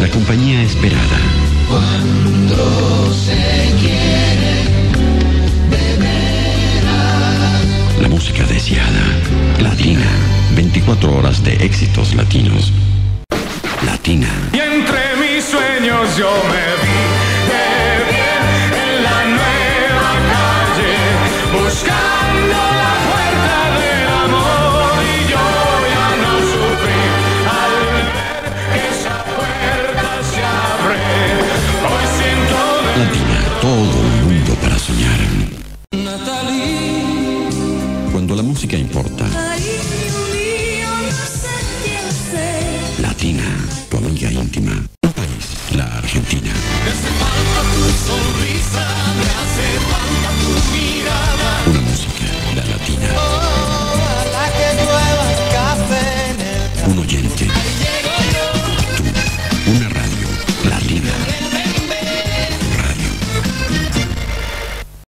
la compañía esperada. Cuando se quiere La música deseada. Latina. 24 horas de éxitos latinos. Latina. Y entre mis sueños yo me Latina, todo el mundo para soñar. Cuando la música importa. Latina, tu amiga íntima. Un país, la Argentina. Una música, la latina. Un oyente. Tú, una radio, la lina.